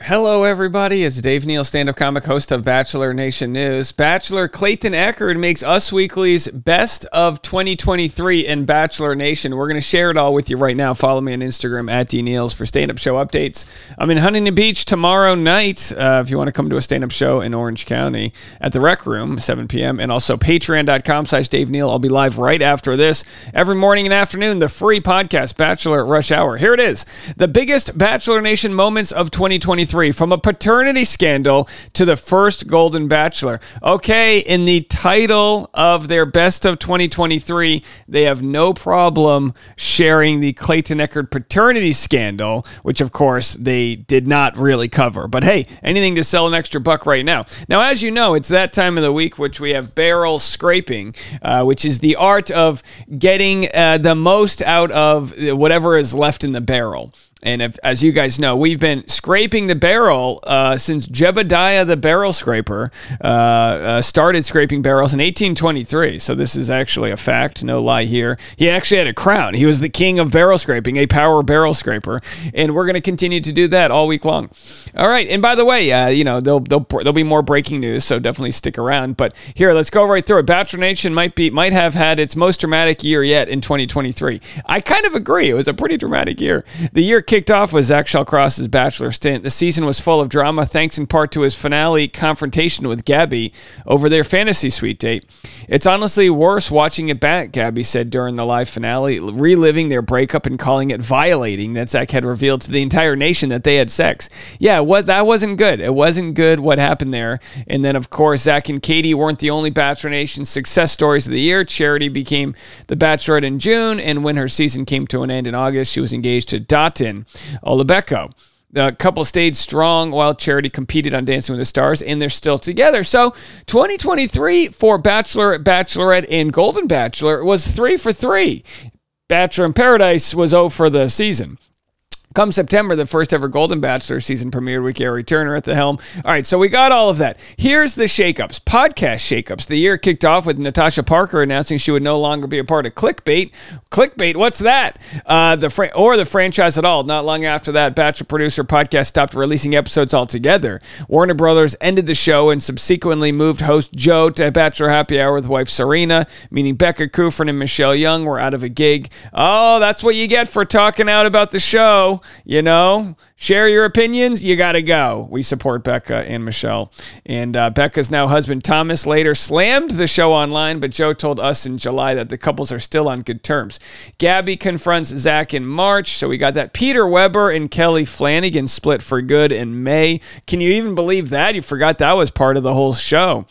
Hello, everybody. It's Dave Neal, stand up comic, host of Bachelor Nation News. Bachelor Clayton Echard makes Us Weekly's best of 2023 in Bachelor Nation. We're going to share it all with you right now. Follow me on Instagram at dneils for stand up show updates. I'm in Huntington Beach tomorrow night uh, if you want to come to a stand up show in Orange County at the Rec Room, 7 p.m. And also patreon.com slash Dave Neal. I'll be live right after this every morning and afternoon. The free podcast, Bachelor Rush Hour. Here it is the biggest Bachelor Nation moments of 2023. 2023 from a paternity scandal to the first Golden Bachelor. Okay, in the title of their best of 2023, they have no problem sharing the Clayton Echard paternity scandal, which of course they did not really cover. But hey, anything to sell an extra buck right now. Now, as you know, it's that time of the week which we have barrel scraping, uh, which is the art of getting uh, the most out of whatever is left in the barrel. And if, as you guys know, we've been scraping the barrel uh, since Jebediah the barrel scraper uh, uh, started scraping barrels in 1823. So this is actually a fact, no lie here. He actually had a crown. He was the king of barrel scraping, a power barrel scraper, and we're going to continue to do that all week long. All right, and by the way, uh, you know there'll, there'll there'll be more breaking news, so definitely stick around. But here, let's go right through it. Bachelor Nation might be might have had its most dramatic year yet in 2023. I kind of agree. It was a pretty dramatic year. The year kicked off with Zach Shallcross's Bachelor stint. The season was full of drama, thanks in part to his finale confrontation with Gabby over their fantasy suite date. It's honestly worse watching it back, Gabby said during the live finale, reliving their breakup and calling it violating that Zach had revealed to the entire nation that they had sex. Yeah, what that wasn't good. It wasn't good what happened there. And then, of course, Zach and Katie weren't the only Bachelor Nation success stories of the year. Charity became the Bachelorette in June, and when her season came to an end in August, she was engaged to Dotun. Olubeko. The couple stayed strong while Charity competed on Dancing with the Stars, and they're still together. So 2023 for Bachelor, Bachelorette, and Golden Bachelor was three for three. Bachelor in Paradise was 0 for the season. Come September, the first ever Golden Bachelor season premiered with Gary Turner at the helm. All right, so we got all of that. Here's the shakeups, podcast shakeups. The year kicked off with Natasha Parker announcing she would no longer be a part of Clickbait. Clickbait, what's that? Uh, the or the franchise at all. Not long after that, Bachelor producer podcast stopped releasing episodes altogether. Warner Brothers ended the show and subsequently moved host Joe to Bachelor Happy Hour with wife Serena, meaning Becca Kufrin and Michelle Young were out of a gig. Oh, that's what you get for talking out about the show you know, share your opinions. You got to go. We support Becca and Michelle. And uh, Becca's now husband Thomas later slammed the show online, but Joe told us in July that the couples are still on good terms. Gabby confronts Zach in March. So we got that. Peter Weber and Kelly Flanagan split for good in May. Can you even believe that? You forgot that was part of the whole show.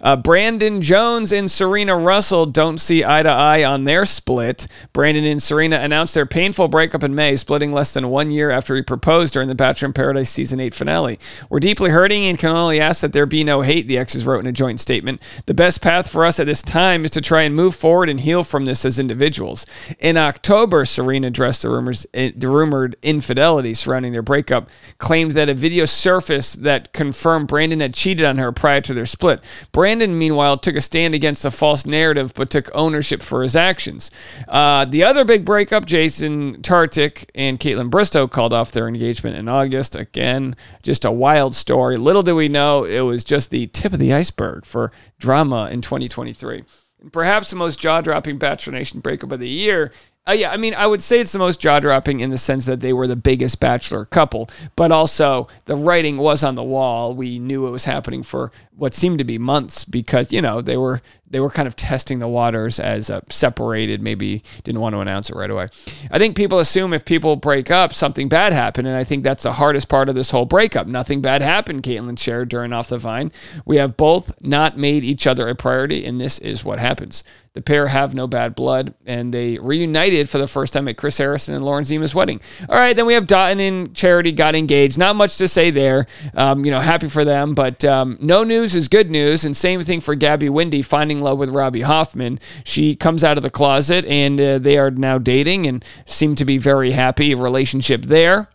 Uh, Brandon Jones and Serena Russell don't see eye to eye on their split. Brandon and Serena announced their painful breakup in May, splitting less than one year after he proposed during the Bachelor in Paradise season 8 finale. We're deeply hurting and can only ask that there be no hate, the exes wrote in a joint statement. The best path for us at this time is to try and move forward and heal from this as individuals. In October, Serena addressed the rumors, eh, the rumored infidelity surrounding their breakup, claimed that a video surfaced that confirmed Brandon had cheated on her prior to their split. Brandon, meanwhile, took a stand against a false narrative but took ownership for his actions. Uh, the other big breakup, Jason Tartick and Kaitlyn Bristowe called off their engagement in August. Again, just a wild story. Little do we know it was just the tip of the iceberg for drama in 2023. And perhaps the most jaw dropping Bachelor Nation breakup of the year uh, yeah, I mean, I would say it's the most jaw dropping in the sense that they were the biggest bachelor couple, but also the writing was on the wall. We knew it was happening for what seemed to be months because you know they were they were kind of testing the waters as uh, separated. Maybe didn't want to announce it right away. I think people assume if people break up, something bad happened, and I think that's the hardest part of this whole breakup. Nothing bad happened. Kaitlyn shared during Off the Vine. We have both not made each other a priority, and this is what happens. The pair have no bad blood, and they reunited for the first time at Chris Harrison and Lauren Zima's wedding. All right, then we have Dotun and Charity got engaged. Not much to say there. Um, you know, happy for them, but um, no news is good news. And same thing for Gabby Windey finding love with Robbie Hoffman. She comes out of the closet, and uh, they are now dating and seem to be very happy relationship there.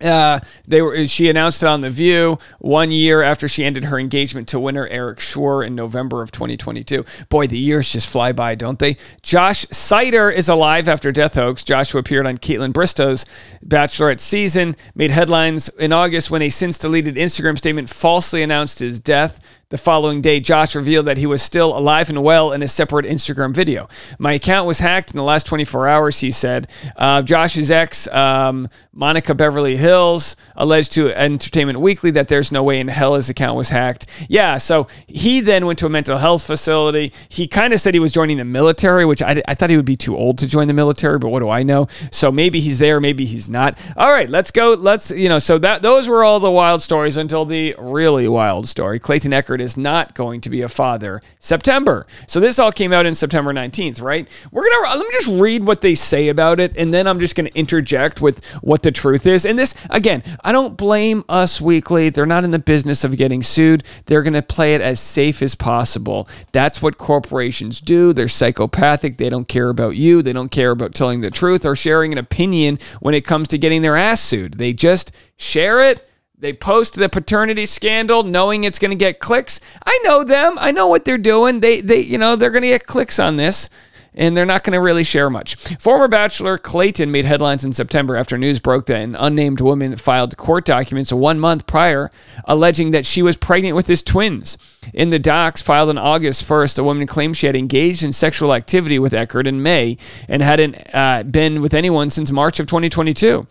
Uh, they were. She announced it on the View one year after she ended her engagement to winner Erich Schwer in November of 2022. Boy, the years just fly by, don't they? Josh Seiter is alive after death hoax. Joshua appeared on Kaitlyn Bristowe's Bachelorette season, made headlines in August when a since deleted Instagram statement falsely announced his death. The following day, Josh revealed that he was still alive and well in a separate Instagram video. My account was hacked in the last 24 hours, he said. Uh, Josh's ex, um, Monica Beverly Hillz, alleged to Entertainment Weekly that there's no way in hell his account was hacked. Yeah, so he then went to a mental health facility. He kind of said he was joining the military, which I, I thought he would be too old to join the military, but what do I know? So maybe he's there, maybe he's not. All right, let's go. Let's, you know, so that those were all the wild stories until the really wild story. Clayton Is not going to be a father September. So this all came out in September 19th, right? We're going to let me just read what they say about it and then I'm just going to interject with what the truth is. And this again, I don't blame Us Weekly. They're not in the business of getting sued. They're going to play it as safe as possible. That's what corporations do. They're psychopathic. They don't care about you. They don't care about telling the truth or sharing an opinion when it comes to getting their ass sued. They just share it they post the paternity scandal knowing it's going to get clicks. I know them. I know what they're doing. They they you know, they're going to get clicks on this and they're not going to really share much. Former bachelor Clayton made headlines in September after news broke that an unnamed woman filed court documents one month prior alleging that she was pregnant with his twins. In the docs filed on August 1st, a woman claimed she had engaged in sexual activity with Echard in May and hadn't uh, been with anyone since March of 2022.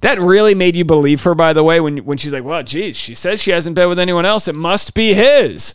That really made you believe her, by the way, when, when she's like, well, geez, she says she hasn't been with anyone else. It must be his.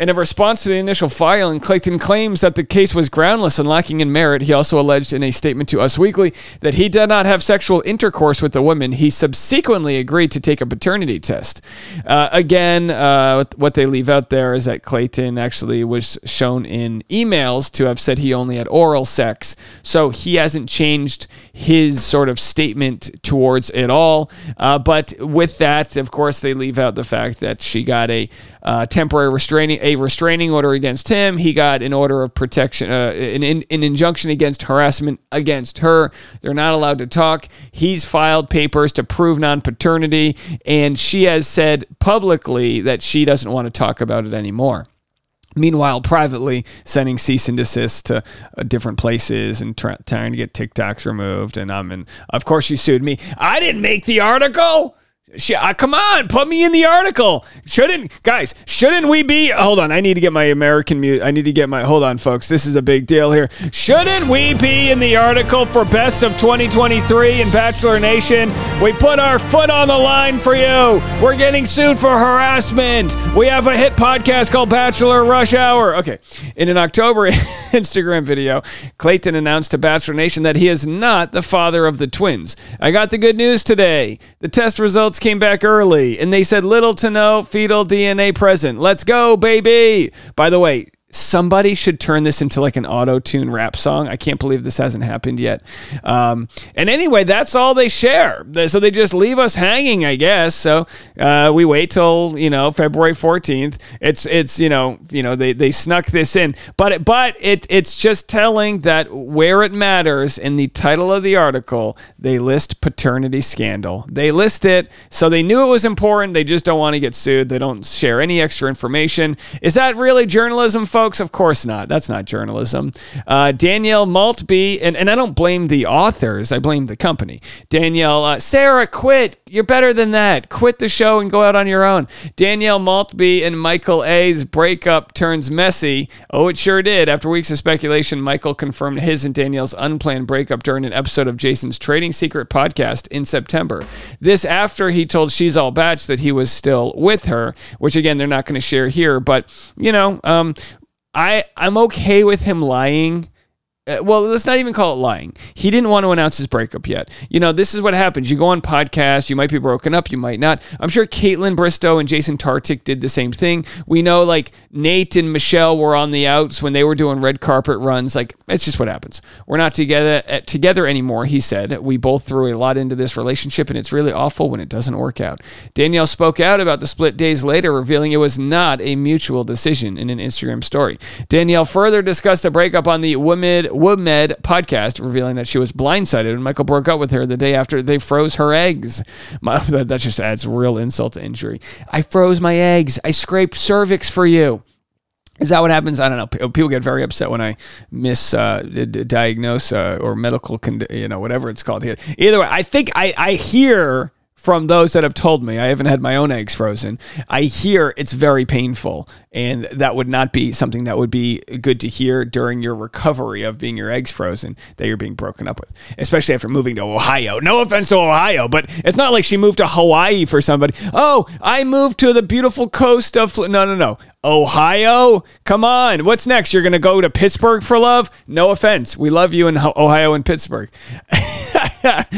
In a response to the initial filing, Clayton claims that the case was groundless and lacking in merit. He also alleged in a statement to Us Weekly that he did not have sexual intercourse with the woman. He subsequently agreed to take a paternity test. Uh, again, uh, what they leave out there is that Clayton actually was shown in emails to have said he only had oral sex. So he hasn't changed his sort of statement towards it all. Uh, but with that, of course, they leave out the fact that she got a uh, temporary restraining a restraining order against him. He got an order of protection, uh, an, an injunction against harassment against her. They're not allowed to talk. He's filed papers to prove non paternity, and she has said publicly that she doesn't want to talk about it anymore. Meanwhile, privately sending cease and desist to uh, different places and try, trying to get TikToks removed. And I'm in. Of course, she sued me. I didn't make the article. Uh, come on, put me in the article. Shouldn't guys? Shouldn't we be? Hold on, I need to get my American mute. I need to get my. Hold on, folks. This is a big deal here. Shouldn't we be in the article for best of 2023 in Bachelor Nation? We put our foot on the line for you. We're getting sued for harassment. We have a hit podcast called Bachelor Rush Hour. Okay, in an October Instagram video, Clayton announced to Bachelor Nation that he is not the father of the twins. I got the good news today. The test results came back early and they said little to no fetal DNA present. Let's go, baby. By the way, somebody should turn this into like an auto tune rap song. I can't believe this hasn't happened yet. Um, and anyway, that's all they share. So they just leave us hanging, I guess. So uh, we wait till you know February fourteenth. It's it's you know you know they, they snuck this in, but it, but it it's just telling that where it matters in the title of the article they list paternity scandal. They list it, so they knew it was important. They just don't want to get sued. They don't share any extra information. Is that really journalism? Folks? Folks? Of course not. That's not journalism. Uh, Danielle Maltby, and, and I don't blame the authors, I blame the company. Danielle, uh, Sarah, quit. You're better than that. Quit the show and go out on your own. Danielle Maltby and Michael A's breakup turns messy. Oh, it sure did. After weeks of speculation, Michael confirmed his and Danielle's unplanned breakup during an episode of Jason's Trading Secret podcast in September. This after he told She's All Batch that he was still with her, which again, they're not going to share here. But, you know, um, I I'm okay with him lying well, let's not even call it lying. He didn't want to announce his breakup yet. You know, this is what happens. You go on podcasts, you might be broken up, you might not. I'm sure Kaitlyn Bristowe and Jason Tartick did the same thing. We know like Nate and Michelle were on the outs when they were doing red carpet runs. Like it's just what happens. We're not together uh, together anymore, he said. We both threw a lot into this relationship and it's really awful when it doesn't work out. Danielle spoke out about the split days later, revealing it was not a mutual decision in an Instagram story. Danielle further discussed the breakup on the Women WOMED podcast, revealing that she was blindsided when Michael broke up with her the day after they froze her eggs. My, that, that just adds real insult to injury. I froze my eggs. I scraped cervix for you. Is that what happens? I don't know. People get very upset when I misdiagnose uh, uh, or medical, you know, whatever it's called. here. Either way, I think I, I hear from those that have told me, I haven't had my own eggs frozen. I hear it's very painful, and that would not be something that would be good to hear during your recovery of being your eggs frozen that you're being broken up with, especially after moving to Ohio. No offense to Ohio, but it's not like she moved to Hawaii for somebody. Oh, I moved to the beautiful coast of. no, no, no. Ohio? Come on. What's next? You're going to go to Pittsburgh for love? No offense. We love you in Ohio and Pittsburgh.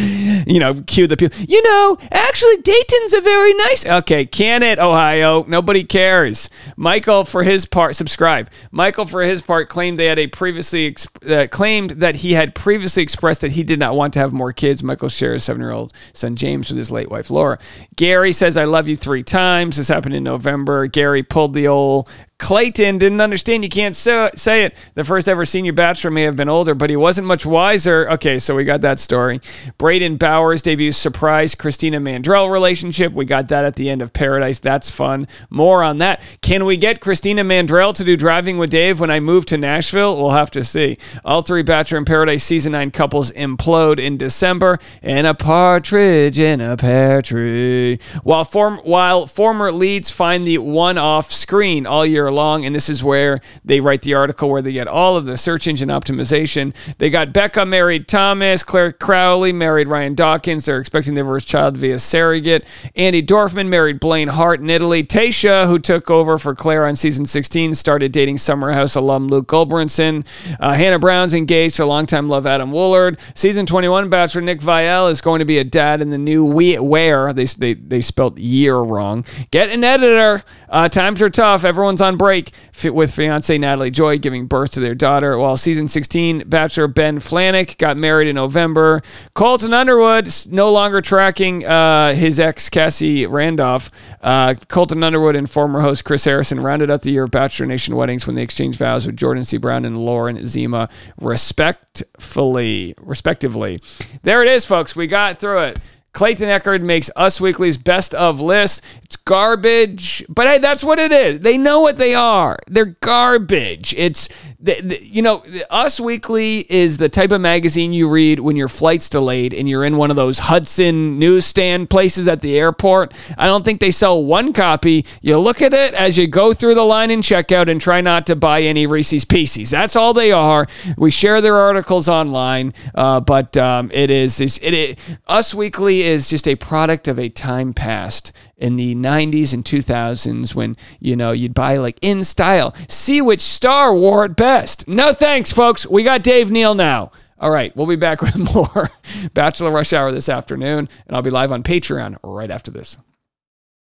you know, cue the people. You know, actually, Dayton's a very nice. Okay, can it, Ohio? Nobody cares. Michael, for his part, subscribe. Michael, for his part, claimed they had a previously uh, claimed that he had previously expressed that he did not want to have more kids. Michael shares seven-year-old son James with his late wife Laura. Gary says, "I love you three times." This happened in November. Gary pulled the old Clayton didn't understand you can't say it. The first ever senior bachelor may have been older, but he wasn't much wiser. Okay, so we got that story. Braden Bowers debuts surprise Christina Mandrell relationship. We got that at the end of Paradise. That's fun. More on that. Can we get Christina Mandrell to do Driving with Dave when I move to Nashville? We'll have to see. All three Bachelor in Paradise season 9 couples implode in December, and a partridge in a pear tree. While, form, while former leads find the one off screen all year long. And this is where they write the article where they get all of the search engine optimization. They got Becca married Thomas, Clare Crawley married Ryan Dawkins. They're expecting their first child via surrogate. Andi Dorfman married Blaine Hart in Italy. Tayshia, who took over for Clare on season 16, started dating Summer House alum Luke Gulbranson. Uh, Hannah Brown's engaged to longtime love Adam Woolard. Season 21 Bachelor Nick Viall is going to be a dad in the new We Where. They, they, they spelled year wrong. Get an editor. Uh, times are tough. Everyone's on break with fiance Natalie Joy giving birth to their daughter. While season 16, Bachelor Ben Flajnik got married in November. Colton Underwood no longer tracking uh, his ex Cassie Randolph. Uh, Colton Underwood and former host Chris Harrison rounded out the year of Bachelor Nation weddings when they exchanged vows with Jordan C. Brown and Lauren Zima, respectfully, respectively. There it is, folks. We got through it. Clayton Echard makes Us Weekly's best of list. It's garbage, but hey, that's what it is. They know what they are. They're garbage. It's the, the, you know, Us Weekly is the type of magazine you read when your flight's delayed and you're in one of those Hudson newsstand places at the airport. I don't think they sell one copy. You look at it as you go through the line and checkout and try not to buy any Reese's Pieces. That's all they are. We share their articles online, uh, but um, it is it, it Us Weekly is just a product of a time past in the 90s and 2000s when, you know, you'd buy like in style. See which star wore it best. No thanks, folks. We got Dave Neal now. All right, we'll be back with more Bachelor Rush Hour this afternoon, and I'll be live on Patreon right after this.